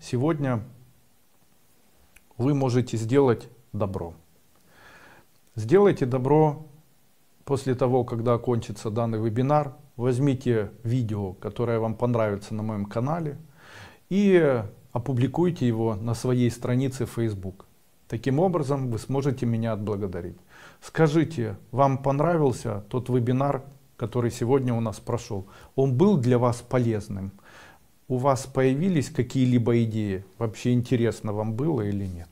сегодня вы можете сделать добро. Сделайте добро после того, когда окончится данный вебинар. Возьмите видео, которое вам понравится на моем канале и опубликуйте его на своей странице Facebook. Таким образом вы сможете меня отблагодарить. Скажите, вам понравился тот вебинар, который сегодня у нас прошел? Он был для вас полезным? У вас появились какие-либо идеи? Вообще интересно вам было или нет?